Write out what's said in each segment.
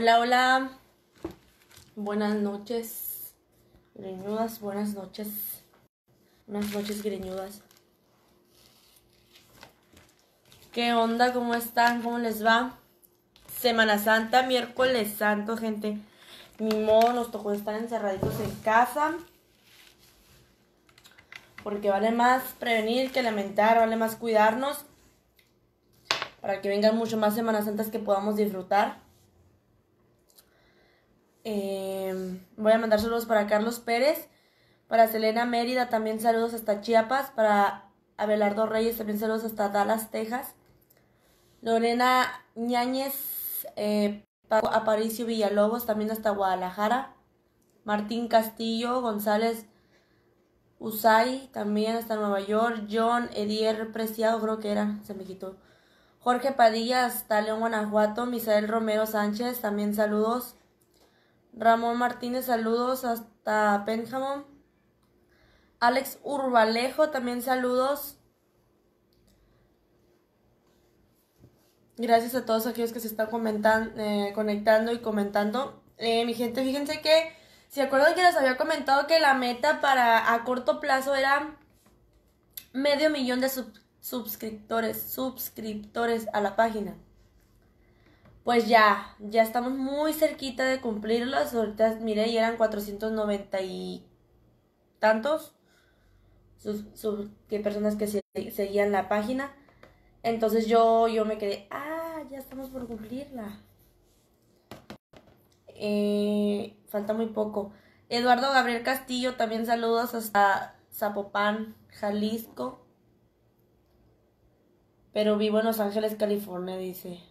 Hola, hola. Buenas noches. Greñudas, buenas noches. Buenas noches, greñudas. ¿Qué onda? ¿Cómo están? ¿Cómo les va? Semana Santa, miércoles santo, gente. Ni modo, nos tocó estar encerraditos en casa. Porque vale más prevenir que lamentar, vale más cuidarnos. Para que vengan mucho más Semanas Santas que podamos disfrutar. Eh, voy a mandar saludos para Carlos Pérez. Para Selena Mérida también saludos hasta Chiapas. Para Abelardo Reyes también saludos hasta Dallas, Texas. Lorena Ñáñez, eh, Aparicio Villalobos también hasta Guadalajara. Martín Castillo, González Usay también hasta Nueva York. John Edier Preciado, creo que era, se me quitó. Jorge Padilla hasta León, Guanajuato. Misael Romero Sánchez, también saludos. Ramón Martínez, saludos hasta Pénjamo. Alex Urbalejo, también saludos. Gracias a todos aquellos que se están eh, conectando y comentando. Eh, mi gente, fíjense que, ¿se acuerdan que les había comentado que la meta para a corto plazo era medio millón de suscriptores, suscriptores a la página? Pues ya, ya estamos muy cerquita de cumplirlos. Ahorita, mire, ya eran 490 y tantos sus, que personas que seguían la página. Entonces yo, yo me quedé, ah, ya estamos por cumplirla. Eh, falta muy poco. Eduardo Gabriel Castillo, también saludos hasta Zapopan, Jalisco. Pero vivo en Los Ángeles, California, dice.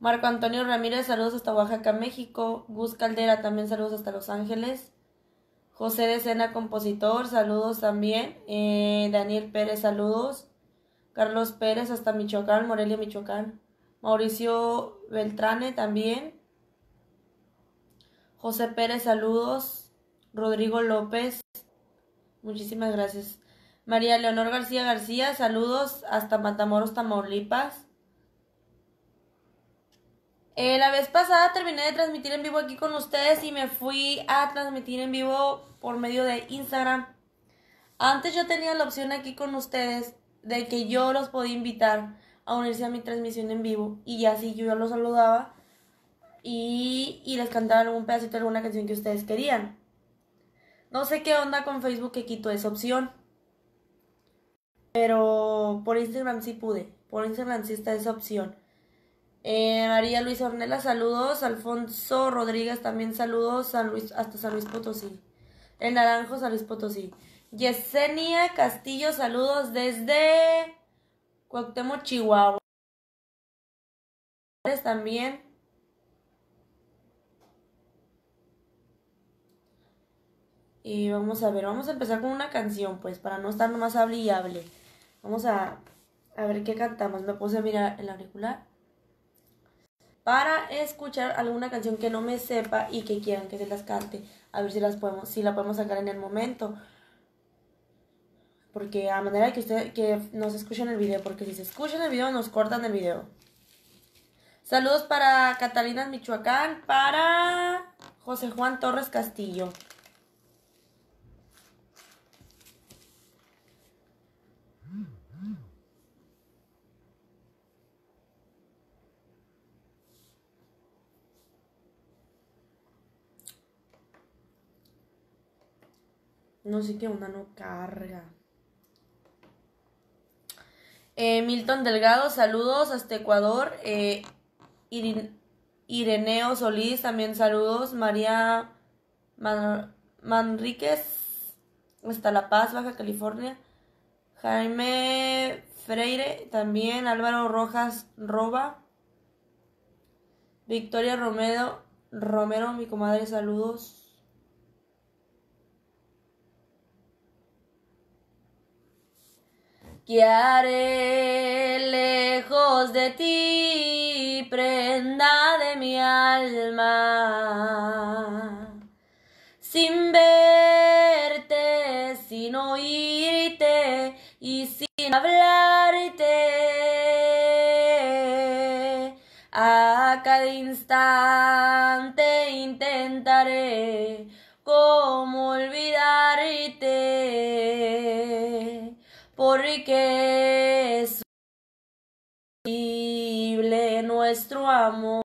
Marco Antonio Ramírez, saludos hasta Oaxaca, México. Gus Caldera, también saludos hasta Los Ángeles. José de Sena, compositor, saludos también. Eh, Daniel Pérez, saludos. Carlos Pérez hasta Michoacán, Morelia, Michoacán. Mauricio Beltrane también. José Pérez, saludos. Rodrigo López, muchísimas gracias. María Leonor García García, saludos hasta Matamoros, Tamaulipas. Eh, la vez pasada terminé de transmitir en vivo aquí con ustedes y me fui a transmitir en vivo por medio de Instagram. Antes yo tenía la opción aquí con ustedes de que yo los podía invitar a unirse a mi transmisión en vivo y ya así yo los saludaba y, y les cantaba algún pedacito de alguna canción que ustedes querían. No sé qué onda con Facebook que quito esa opción. Pero por Instagram sí pude. Por Instagram sí está esa opción. Eh, María Luisa Ornella, saludos. Alfonso Rodríguez, también saludos. San Luis, hasta San Luis Potosí. En Naranjo, San Luis Potosí. Yesenia Castillo, saludos desde Cuauhtémoc, Chihuahua. También. Y vamos a ver, vamos a empezar con una canción, pues, para no estar nomás hable y hable. Vamos a, a ver qué cantamos. Me puse a mirar el auricular. Para escuchar alguna canción que no me sepa y que quieran que se las cante. A ver si las podemos, si la podemos sacar en el momento porque a manera que usted que nos escuchen el video, porque si se escuchan el video nos cortan el video. Saludos para Catalina Michoacán, para José Juan Torres Castillo. No sé qué onda, no carga. Eh, Milton Delgado, saludos hasta Ecuador. Eh, Ireneo Solís, también saludos. María Manríquez, hasta La Paz, Baja California. Jaime Freire, también. Álvaro Rojas Roba. Victoria Romero, Romero, mi comadre, saludos. ¿Qué lejos de ti, prenda de mi alma? Sin verte, sin oírte y sin hablarte. A cada instante intentaré porque es nuestro amor.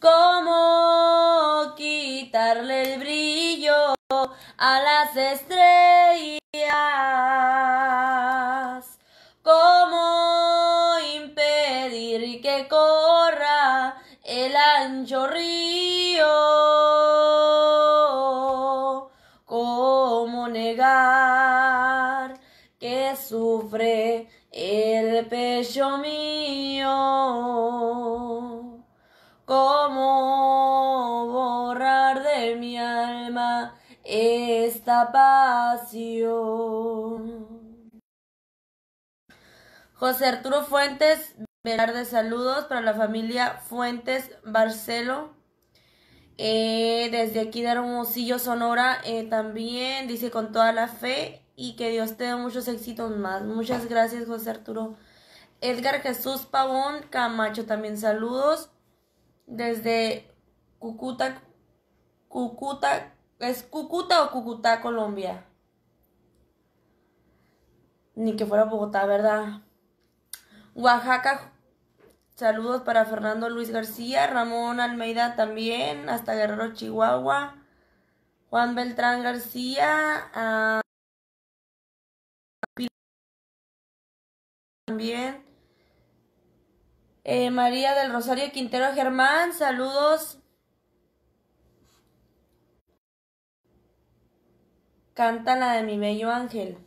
¿Cómo quitarle el brillo a las estrellas? ¿Cómo impedir que corra el ancho río? ¿Cómo negar sufre el pecho mío? ¿Cómo borrar de mi alma esta pasión? José Arturo Fuentes, de saludos para la familia Fuentes Barcelo. Eh, desde aquí de Hermosillo, Sonora, eh, también dice con toda la fe y que Dios te dé muchos éxitos más. Muchas gracias, José Arturo. Edgar Jesús Pavón Camacho, también saludos. Desde Cucuta, Cucuta, ¿es Cucuta o Cucuta, Colombia? Ni que fuera Bogotá, ¿verdad? Oaxaca, saludos para Fernando Luis García, Ramón Almeida también, hasta Guerrero, Chihuahua, Juan Beltrán García, también, eh, María del Rosario Quintero Germán, saludos. Canta la de mi bello ángel.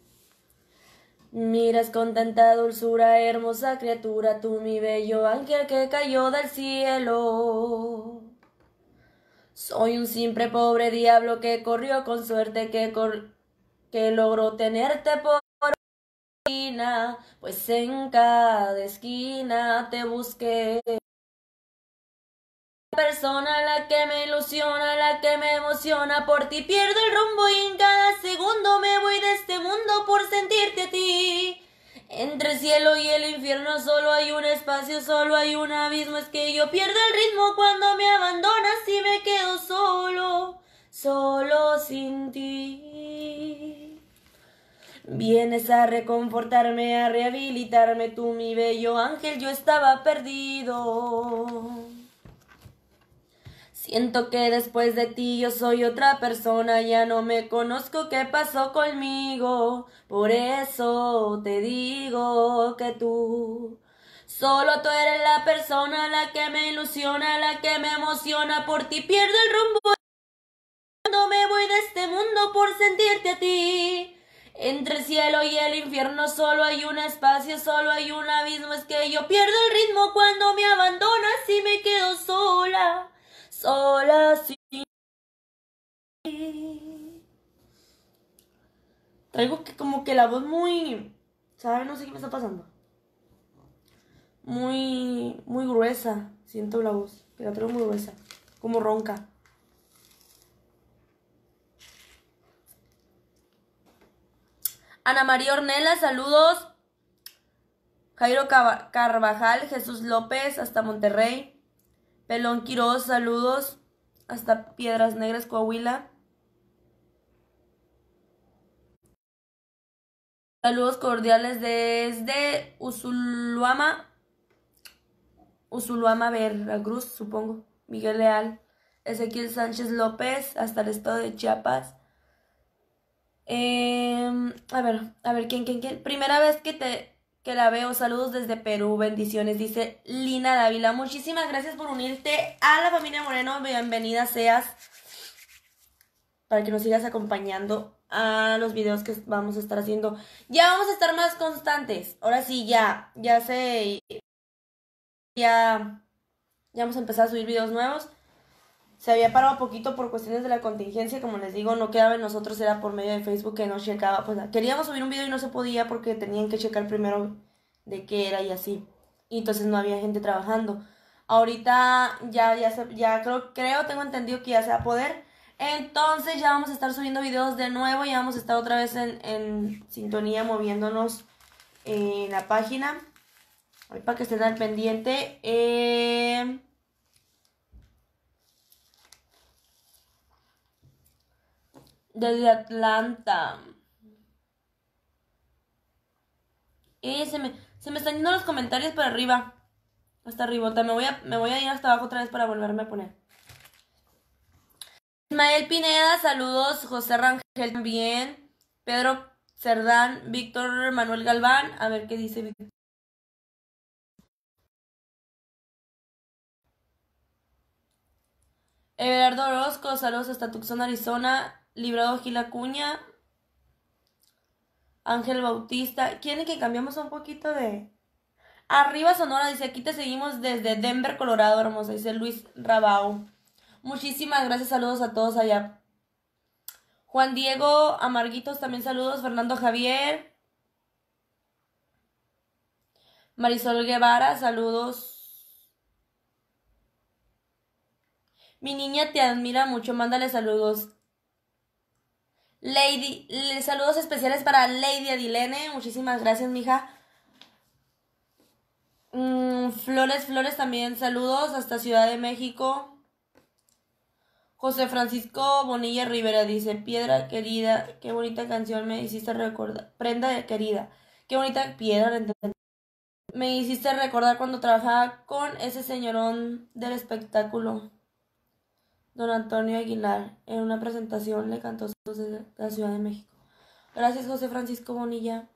Miras con tanta dulzura, hermosa criatura, tú mi bello ángel que cayó del cielo. Soy un simple pobre diablo que corrió con suerte, que, que logró tenerte por pues en cada esquina te busqué persona, la que me ilusiona, la que me emociona, por ti pierdo el rumbo y en cada segundo me voy de este mundo por sentirte a ti. Entre el cielo y el infierno solo hay un espacio, solo hay un abismo, es que yo pierdo el ritmo cuando me abandonas y me quedo solo, solo sin ti. Vienes a reconfortarme, a rehabilitarme, tú mi bello ángel, yo estaba perdido. Siento que después de ti yo soy otra persona, ya no me conozco qué pasó conmigo. Por eso te digo que tú, solo tú eres la persona, la que me ilusiona, la que me emociona. Por ti pierdo el rumbo. Cuando me voy de este mundo por sentirte a ti. Entre el cielo y el infierno solo hay un espacio, solo hay un abismo. Es que yo pierdo el ritmo cuando me abandonas y me quedo sola sola sin Traigo que como que la voz muy, ¿sabes? No sé qué me está pasando. Muy, muy gruesa. Siento la voz, que la traigo muy gruesa. Como ronca. Ana María Ornella, saludos. Jairo Carvajal, Jesús López, hasta Monterrey. Pelón Quiroz, saludos hasta Piedras Negras, Coahuila. Saludos cordiales desde Usuluama, Usuluama, Veracruz, supongo. Miguel Leal, Ezequiel Sánchez López, hasta el estado de Chiapas. Em, a ver, a ver, ¿quién, quién, quién? Primera vez que te que la veo. Saludos desde Perú, bendiciones, dice Lina Dávila. Muchísimas gracias por unirte a la familia Moreno. Bienvenida seas para que nos sigas acompañando a los videos que vamos a estar haciendo. Ya vamos a estar más constantes. Ahora sí, ya, ya sé. Ya, ya vamos a empezar a subir videos nuevos. Se había parado poquito por cuestiones de la contingencia, como les digo, no quedaba en nosotros, era por medio de Facebook que nos checaba. Pues queríamos subir un video y no se podía porque tenían que checar primero de qué era y así. Y entonces no había gente trabajando. Ahorita ya, ya, se, ya creo, creo, tengo entendido que ya se va a poder. Entonces ya vamos a estar subiendo videos de nuevo, ya vamos a estar otra vez en, en sintonía moviéndonos en la página. Para que estén al pendiente. Eh, desde Atlanta. Eh, se me, están yendo los comentarios para arriba. Hasta arriba. Me voy, a, me voy a ir hasta abajo otra vez para volverme a poner. Ismael Pineda, saludos. José Rangel también. Pedro Cerdán, Víctor Manuel Galván. A ver qué dice Víctor. Everardo Orozco, saludos hasta Tucson, Arizona. Librado Gil Acuña. Ángel Bautista. ¿Quieren que cambiamos un poquito de... Arriba Sonora dice, aquí te seguimos desde Denver, Colorado, hermosa, dice Luis Rabau. Muchísimas gracias, saludos a todos allá. Juan Diego Amarguitos, también saludos. Fernando Javier. Marisol Guevara, saludos. Mi niña te admira mucho, mándale saludos. Lady, saludos especiales para Lady Adilene, muchísimas gracias, mija. Mm, Flores, Flores también, saludos hasta Ciudad de México. José Francisco Bonilla Rivera dice, Piedra querida, qué bonita canción me hiciste recordar. Prenda querida, qué bonita piedra. Me hiciste recordar cuando trabajaba con ese señorón del espectáculo. Don Antonio Aguilar, en una presentación le cantó desde la Ciudad de México. Gracias José Francisco Bonilla.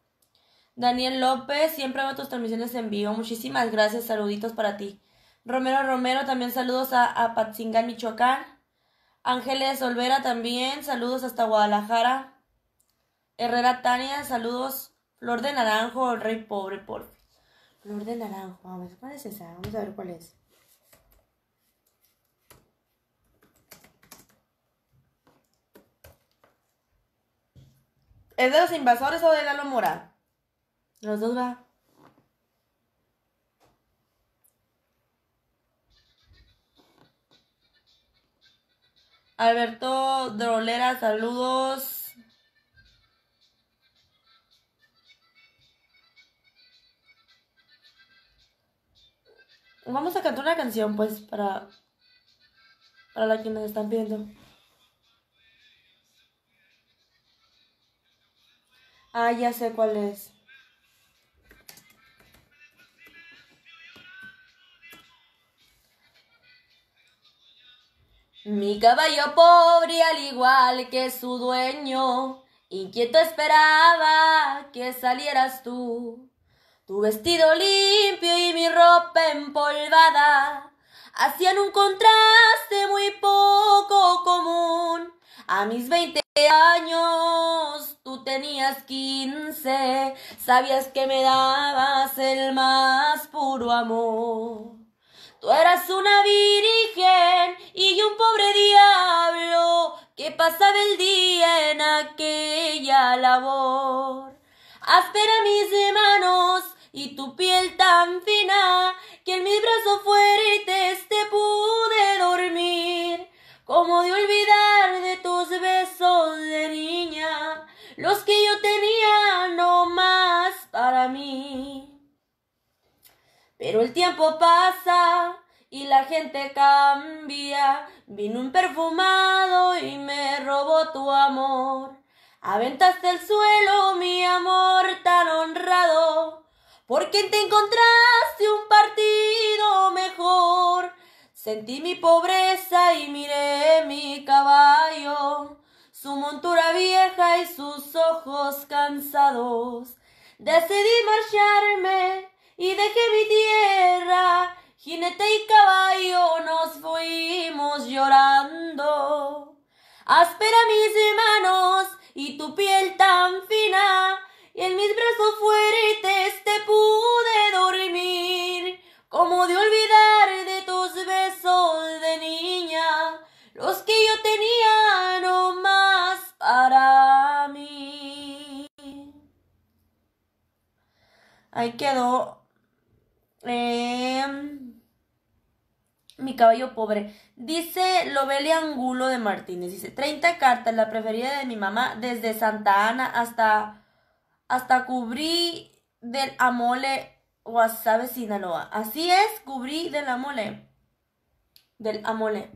Daniel López, siempre veo tus transmisiones en vivo. Muchísimas gracias, saluditos para ti. Romero Romero, también saludos a, a Patzingán, Michoacán. Ángeles Olvera también, saludos hasta Guadalajara. Herrera Tania, saludos. Flor de Naranjo, el rey pobre, por Flor de Naranjo, vamos, ¿cuál es esa? Vamos a ver cuál es. ¿Es de los invasores o de Lalo Mora? Los dos va. Alberto Drolera, saludos. Vamos a cantar una canción, pues, para, para la que nos están pidiendo. Ah, ya sé cuál es. Mi caballo pobre, al igual que su dueño, inquieto esperaba que salieras tú. Tu vestido limpio y mi ropa empolvada hacían un contraste muy poco común. A mis veinte años tú tenías quince, sabías que me dabas el más puro amor. Tú eras una virgen y un pobre diablo que pasaba el día en aquella labor. Áspera mis manos y tu piel tan fina que en mis brazos fuertes te pude dormir. Como de olvidar de tus besos de niña, los que yo tenía no más para mí. Pero el tiempo pasa y la gente cambia. Vino un perfumado y me robó tu amor. Aventaste el suelo mi amor tan honrado. Porque te encontraste un partido mejor. Sentí mi pobreza y miré su montura vieja y sus ojos cansados. Decidí marcharme y dejé mi tierra, jinete y caballo nos fuimos llorando. Áspera mis manos y tu piel tan fina, y en mis brazos fuertes te pude dormir, como de olvidar de tus besos de niña, los que yo tenía no más para mí. Ahí quedó Em, mi caballo pobre. Dice Lobelia Angulo de Martínez. Dice, 30 cartas, la preferida de mi mamá, desde Santa Ana hasta, hasta Cubrí del Amole Guasave, Sinaloa. Así es, cubrí del amole. Del amole.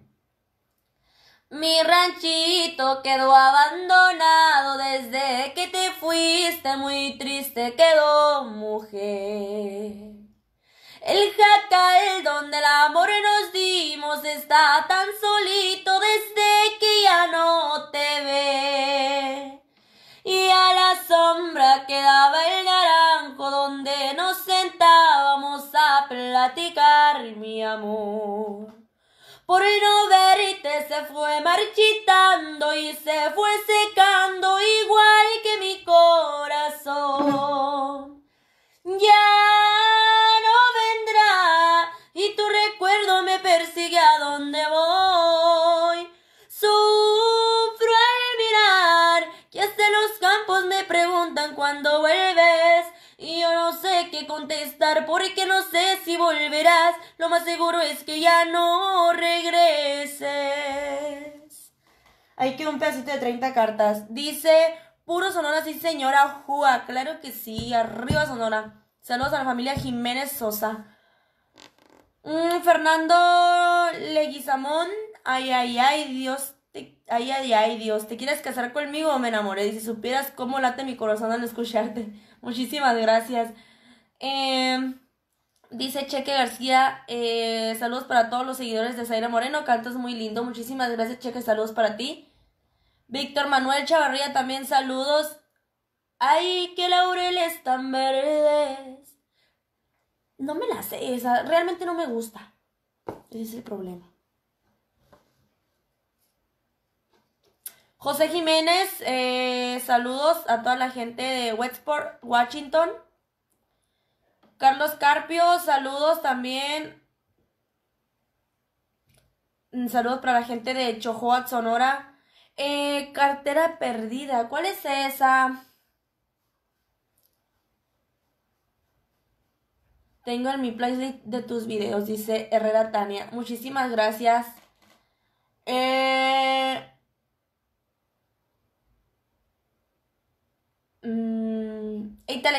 Mi ranchito quedó abandonado desde que te fuiste, muy triste quedó mujer. El jacal donde el amor nos dimos está tan solito desde que ya no te ve. Y a la sombra quedaba el naranjo donde nos sentábamos a platicar, mi amor por no verte se fue marchitando y se fue secando igual que mi corazón. Ya no vendrá y tu recuerdo me persigue a donde voy. Sufro al mirar que hasta los campos me preguntan cuándo yo contestar porque no sé si volverás. Lo más seguro es que ya no regreses. Ahí quedó un pedacito de 30 cartas. Dice, puro Sonora, sí señora Jua. Claro que sí, arriba Sonora. Saludos a la familia Jiménez Sosa. Mm, Fernando Leguizamón. Ay, ay, ay, Dios. ay, ay, ay, Dios. ¿Te quieres casar conmigo o me enamoré? Y si supieras cómo late mi corazón al escucharte. Muchísimas gracias. Em, dice Cheque García, eh, saludos para todos los seguidores de Zaira Moreno, cantas muy lindo. Muchísimas gracias, Cheque, saludos para ti. Víctor Manuel Chavarría, también saludos. Ay, qué laureles tan verdes. No me la sé, esa realmente no me gusta. Ese es el problema. José Jiménez, eh, saludos a toda la gente de Westport, Washington. Carlos Carpio, saludos también. Saludos para la gente de Chojoat, Sonora. Eh, cartera perdida, ¿cuál es esa? Tengo en mi playlist de tus videos, dice Herrera Tania. Muchísimas gracias. Eh, Mm,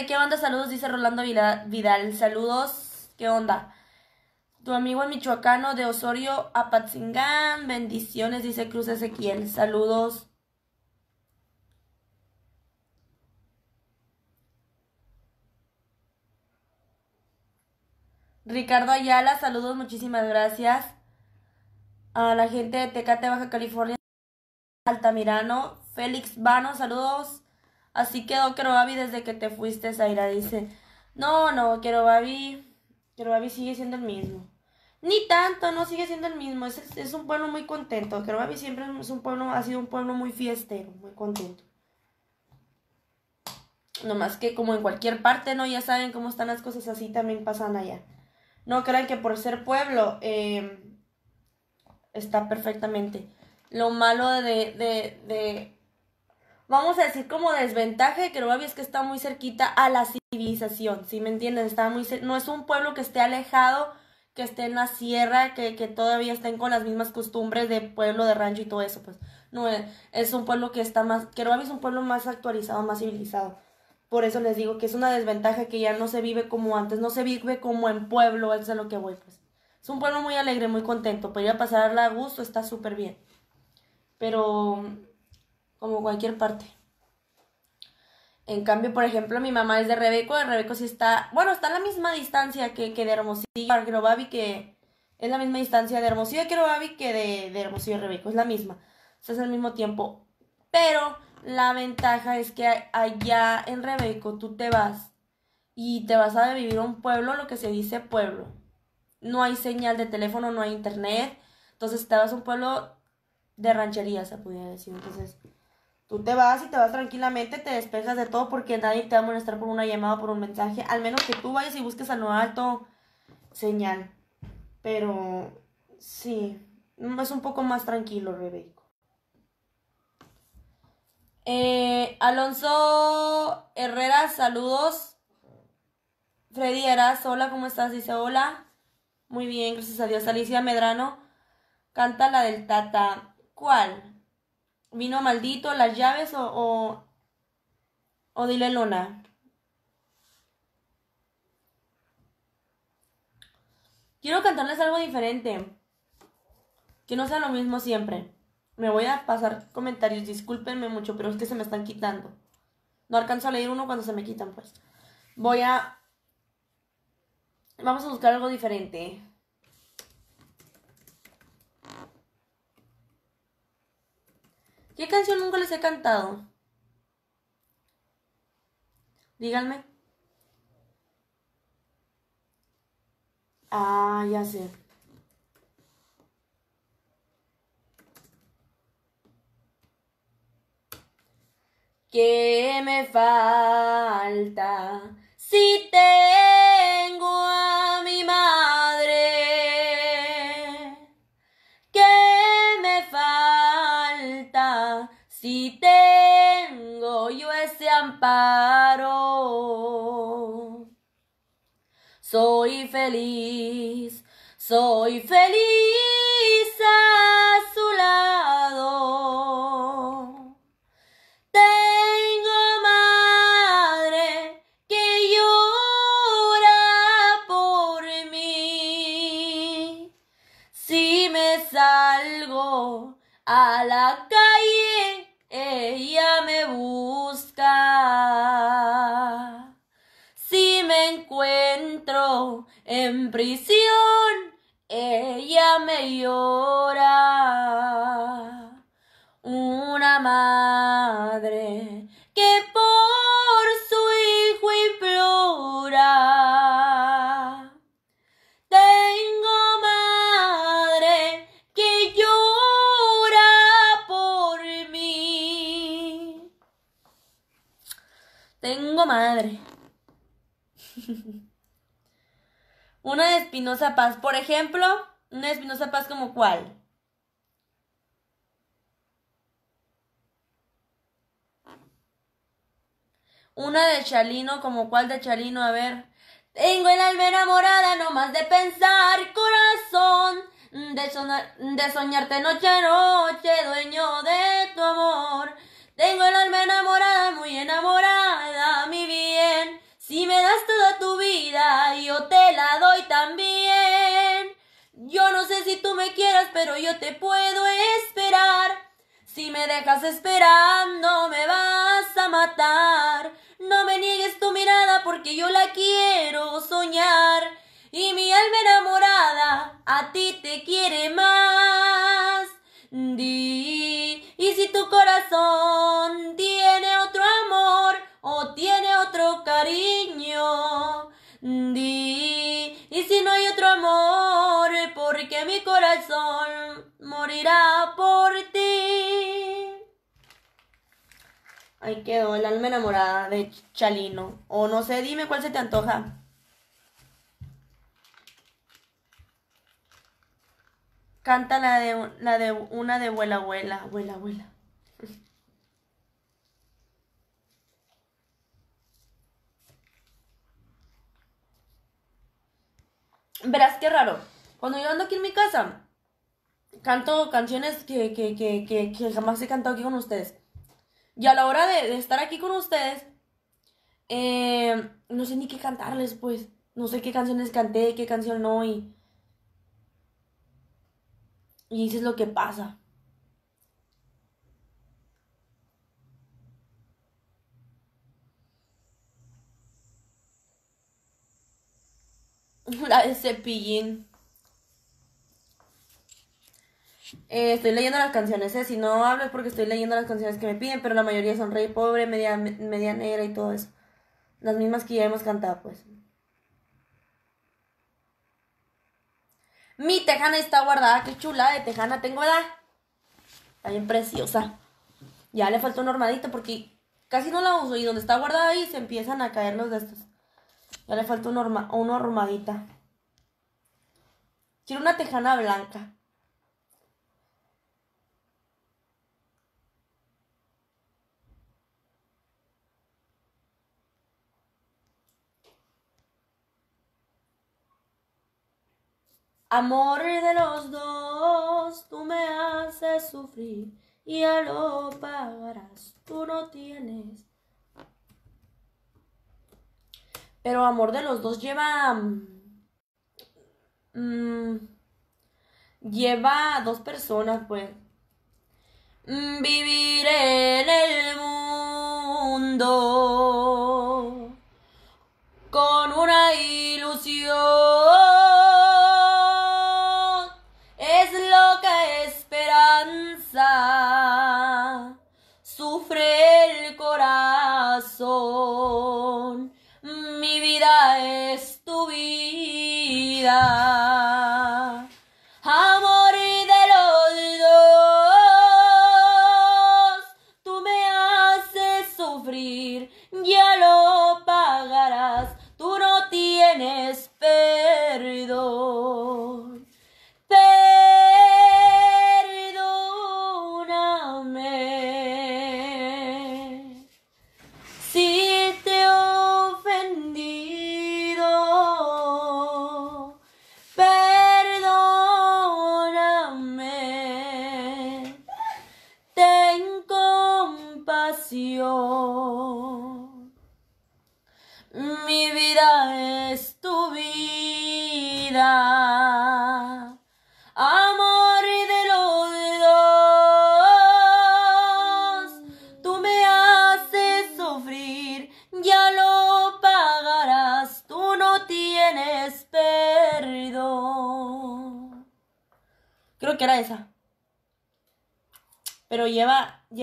¿qué onda? Saludos, dice Rolando Vidal. Saludos, ¿qué onda? Tu amigo el michoacano de Osorio Apatzingán. Bendiciones, dice Cruz Ezequiel. Saludos. Ricardo Ayala, saludos, muchísimas gracias. A la gente de Tecate, Baja California. Altamirano. Félix Vano, saludos. Así quedó Kerobabi desde que te fuiste, Zaira. Dice, no, no, Kerobabi, Kerobabi sigue siendo el mismo. Ni tanto, no sigue siendo el mismo. Es, es un pueblo muy contento. Kerobabi siempre es un pueblo, ha sido un pueblo muy fiestero, muy contento. No más que como en cualquier parte, ¿no? Ya saben cómo están las cosas así, también pasan allá. No crean que por ser pueblo eh, está perfectamente. Lo malo de, de vamos a decir como desventaja de Kerobabi es que está muy cerquita a la civilización, ¿sí me entienden? Está muy no es un pueblo que esté alejado, que esté en la sierra, que, todavía estén con las mismas costumbres de pueblo, de rancho y todo eso, pues no es, un pueblo que está más, Kerobabi es un pueblo más actualizado, más civilizado. Por eso les digo que es una desventaja que ya no se vive como antes, no se vive como en pueblo, eso es lo que voy, pues. Es un pueblo muy alegre, muy contento, podría pasarla a gusto, está súper bien. Pero como cualquier parte. En cambio, por ejemplo, mi mamá es de Rebeco, de Rebeco sí está, bueno, está a la misma distancia que, de Hermosillo a que es la misma distancia de Hermosillo a Querobabi que de, Hermosillo a Rebeco, es la misma, o sea, es al mismo tiempo. Pero la ventaja es que allá en Rebeco tú te vas y te vas a vivir a un pueblo, lo que se dice pueblo. No hay señal de teléfono, no hay internet, entonces te vas a un pueblo de ranchería, se podría decir, entonces Tú te vas y te vas tranquilamente, te despejas de todo porque nadie te va a molestar por una llamada, por un mensaje, al menos que tú vayas y busques a lo alto señal. Pero sí, es un poco más tranquilo, Rebeco. Eh, Alonso Herrera, saludos. Freddy Eras, hola, ¿cómo estás? Dice hola. Muy bien, gracias a Dios. Alicia Medrano, canta la del Tata. ¿Cuál? Vino maldito, las llaves o, o, dile lona. Quiero cantarles algo diferente. Que no sea lo mismo siempre. Me voy a pasar comentarios, discúlpenme mucho, pero es que se me están quitando. No alcanzo a leer uno cuando se me quitan, pues. Voy a... Vamos a buscar algo diferente. ¿Qué canción nunca les he cantado? Díganme. Ah, ya sé. ¿Qué me falta si tengo a mi madre? Si tengo yo ese amparo? Soy feliz, soy feliz a su lado. Tengo madre que llora por mí. Si me salgo a la calle, busca. Si me encuentro en prisión, ella me llora. Una de Espinosa Paz, por ejemplo, una de Espinosa Paz como cuál? Una de Chalino, como cuál de Chalino, a ver. Tengo el alma enamorada, no más de pensar, corazón, de, sonar- de soñarte noche a noche, dueño de tu amor. Quieras, pero yo te puedo esperar. Si me dejas esperando, me vas a matar. No me niegues tu mirada porque yo la quiero soñar. Y mi alma enamorada a ti te quiere más. Di, y si tu corazón tiene otro amor o tiene otro cariño, di, y si no hay otro amor, porque mi corazón morirá por ti. Ahí quedó el alma enamorada de Chalino. O no sé, dime cuál se te antoja. Canta la de, la de una de abuela, abuela, abuela, abuela. Verás qué raro. Cuando yo ando aquí en mi casa, canto canciones que, que, que, que, jamás he cantado aquí con ustedes. Y a la hora de, de estar aquí con ustedes, eh, no sé ni qué cantarles, pues. No sé qué canciones canté, qué canción no, y. Y eso es lo que pasa. La de cepillín. Eh, estoy leyendo las canciones, ¿eh? Si no hablo es porque estoy leyendo las canciones que me piden, pero la mayoría son Rey Pobre, Media, Negra y todo eso. Las mismas que ya hemos cantado, pues. Mi tejana está guardada, qué chula de tejana tengo, ¿verdad? Está bien preciosa. Ya le falta un hormadito porque casi no la uso y donde está guardada ahí se empiezan a caer los de estos. Ya le falta un horma, una hormadita. Quiero una tejana blanca. Amor de los dos, tú me haces sufrir y ya lo pagarás, tú no tienes. Pero amor de los dos lleva... mm, lleva a dos personas, pues. Mm, Vivir en el mundo con una ilusión Yeah.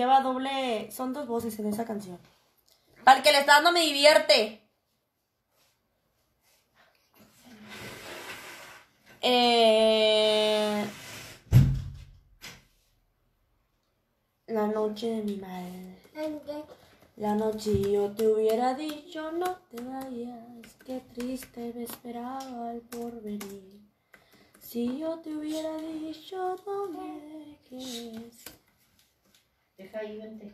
Lleva, doble, son dos voces en esa canción. Para el que le está dando me divierte. Eh, la noche de mi madre. La noche yo te hubiera dicho no te vayas, qué triste me esperaba el porvenir. Si yo te hubiera dicho no me dejes. Deja ahí, vente.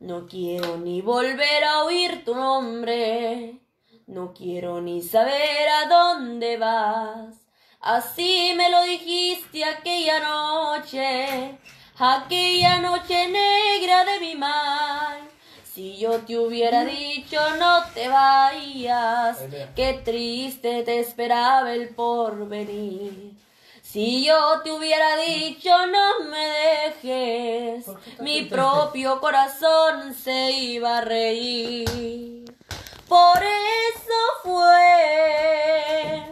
No quiero ni volver a oír tu nombre, no quiero ni saber a dónde vas. Así me lo dijiste aquella noche, aquella noche negra de mi mal. Si yo te hubiera dicho no te vayas, qué triste te esperaba el porvenir. Si yo te hubiera dicho no me dejes, ¿Por qué tan mi propio corazón se iba a reír. Por eso fue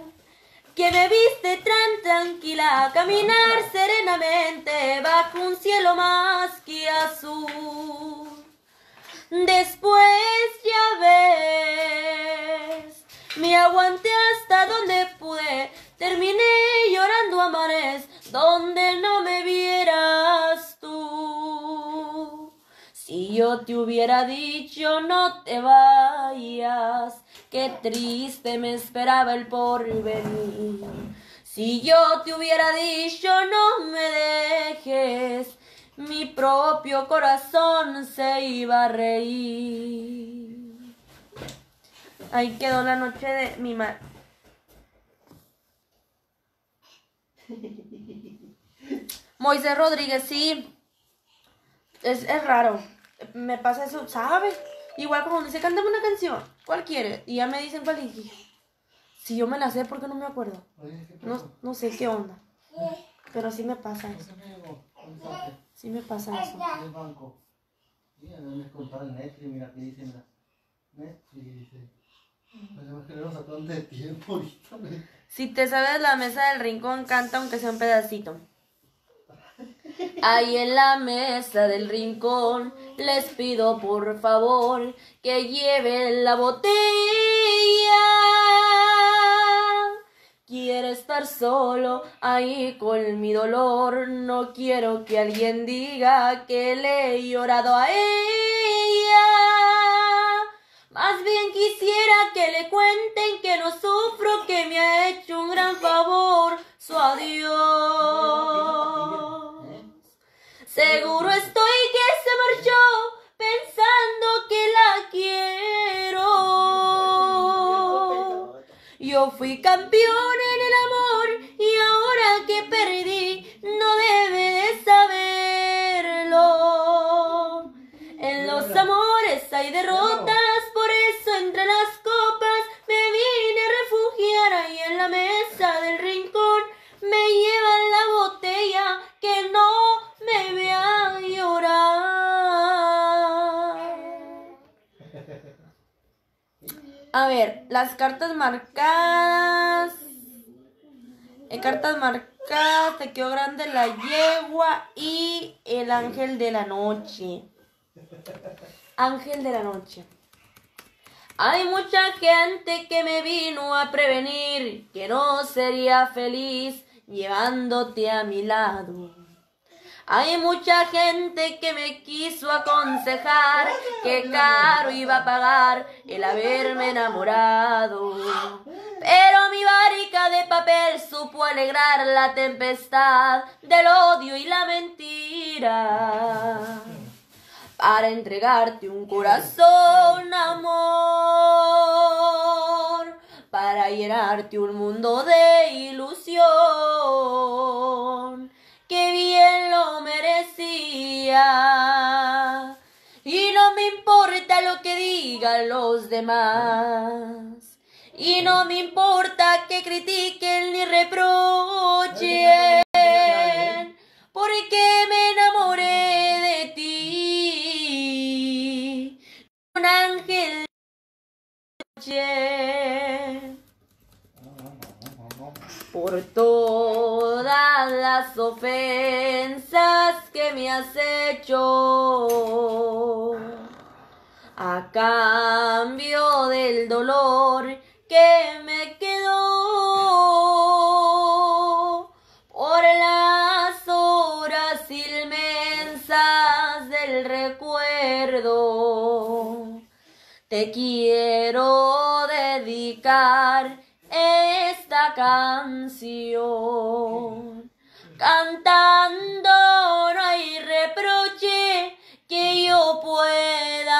que me viste tan tranquila caminar serenamente bajo un cielo más que azul. Después ya ves, me aguanté hasta donde pude, terminé llorando a donde no me vieras tú. Si yo te hubiera dicho no te vayas, qué triste me esperaba el porvenir. Si yo te hubiera dicho no me dejes, mi propio corazón se iba a reír. Ahí quedó la noche de mi mar. Moisés Rodríguez, sí. Es, es raro. Me pasa eso, ¿sabes? Igual como me dice, cántame una canción. ¿Cuál quiere? Y ya me dicen cuál y Si yo me la sé, ¿por qué no me acuerdo? Oye, ¿qué No, no sé qué onda. Pero sí me pasa ¿Por eso. Sí me pasa eso. Banco. Mira, no me Netflix, mira que dice, mira. Netflix dice. Pues. Si te sabes la mesa del rincón, canta aunque sea un pedacito. Ahí en la mesa del rincón les pido por favor que lleven la botella. Quiero estar solo ahí con mi dolor. No quiero que alguien diga que le he llorado a ella. Más bien quisiera que le cuenten que no sufro, que me ha hecho un gran favor su adiós. Seguro estoy que se marchó pensando que la quiero. Yo fui campeón en el cartas marcadas. Cartas marcadas te quedó grande la yegua y el ángel de la noche. Ángel de la noche. Hay mucha gente que me vino a prevenir que no sería feliz llevándote a mi lado. Hay mucha gente que me quiso aconsejar que caro iba a pagar el haberme enamorado. Pero mi barrica de papel supo alegrar la tempestad del odio y la mentira. Para entregarte un corazón, amor, para llenarte un mundo de ilusión que bien lo merecía. Y no me importa lo que digan los demás. Y no me importa que critiquen ni reprochen. Porque me enamoré de ti. Un ángel de por todas las ofensas que me has hecho. A cambio del dolor que me quedó por las horas inmensas del recuerdo. Te quiero dedicar canción. Cantando no hay reproche que yo pueda.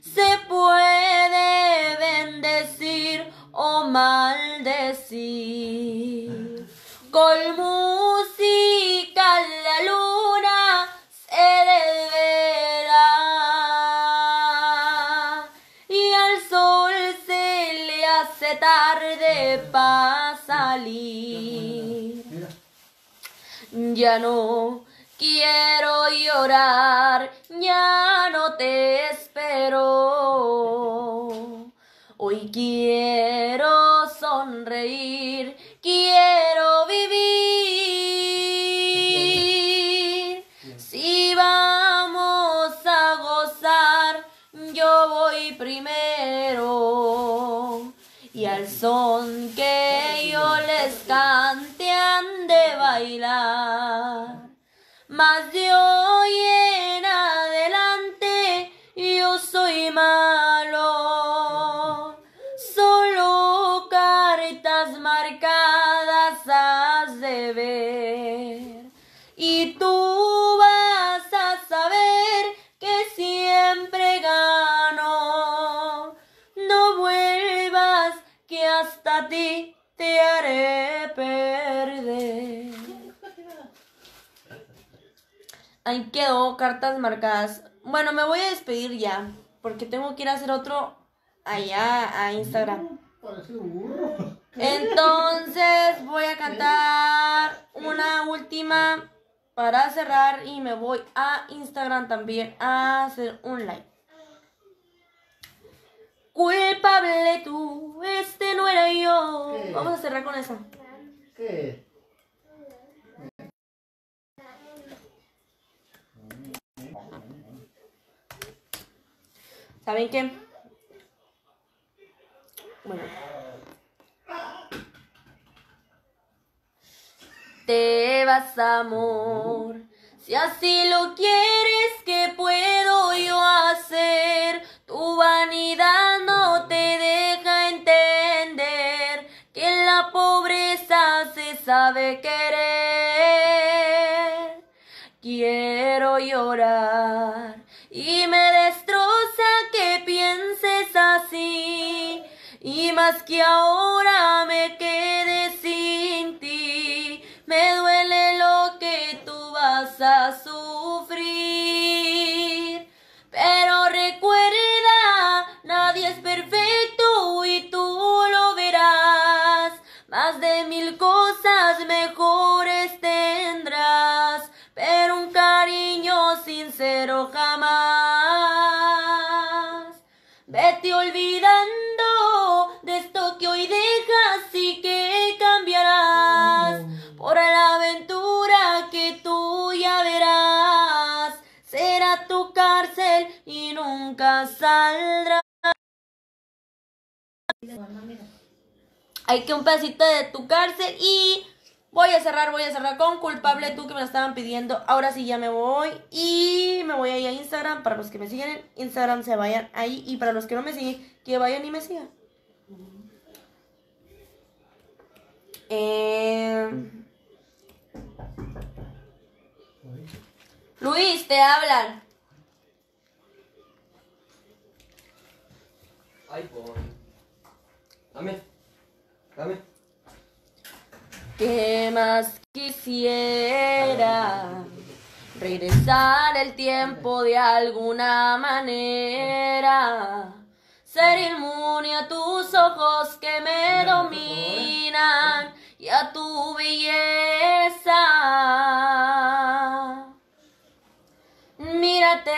Se puede bendecir o maldecir. Ya no quiero llorar, ya no te espero. Hoy quiero sonreír, bailar. Mas de Ahí quedó, cartas marcadas. Bueno, me voy a despedir ya, porque tengo que ir a hacer otro allá a Instagram. Burro. Entonces voy a cantar una última para cerrar y me voy a Instagram también a hacer un live. Culpable tú, este no era yo. ¿Qué? Vamos a cerrar con esa. ¿Qué? ¿Saben qué? Bueno. Te vas, amor. Si así lo quieres, ¿qué puedo yo hacer? Tu vanidad no te deja entender que en la pobreza se sabe querer. Quiero llorar Y más que ahora me quede sin ti, me duele lo que tú vas a sufrir. Pero recuerda, nadie es perfecto y tú lo verás. Más de mil cosas mejores tendrás, pero un cariño sincero jamás. Y nunca saldrá. Hay que un pedacito de tu cárcel y voy a cerrar, voy a cerrar con culpable tú que me lo estaban pidiendo. Ahora sí ya me voy y me voy ahí a Instagram. Para los que me siguen en Instagram se vayan ahí y para los que no me siguen, que vayan y me sigan. Eh... Luis, te hablan. iPhone. Dame. Dame. ¿Qué más quisiera? Regresar el tiempo de alguna manera. Ser inmune a tus ojos que me dominan y a tu belleza. Mírate,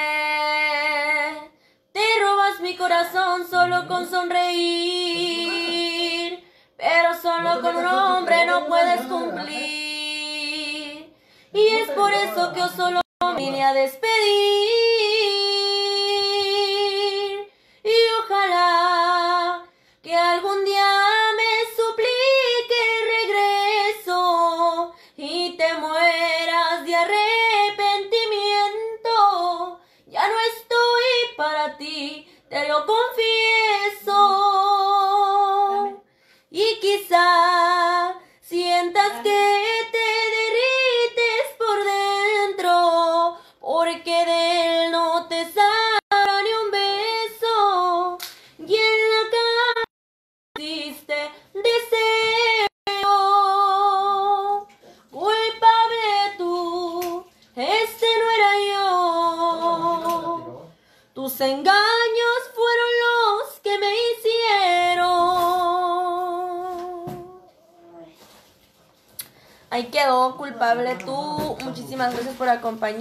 corazón solo con sonreír, pero solo con un hombre no puedes cumplir. Y es por eso que yo solo vine a despedir. Y ojalá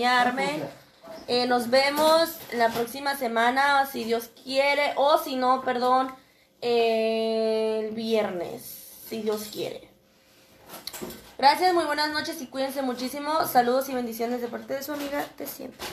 acompañarme. Eh, nos vemos la próxima semana, si Dios quiere, o si no, perdón, eh, el viernes, si Dios quiere. Gracias, muy buenas noches y cuídense muchísimo. Saludos y bendiciones de parte de su amiga de siempre.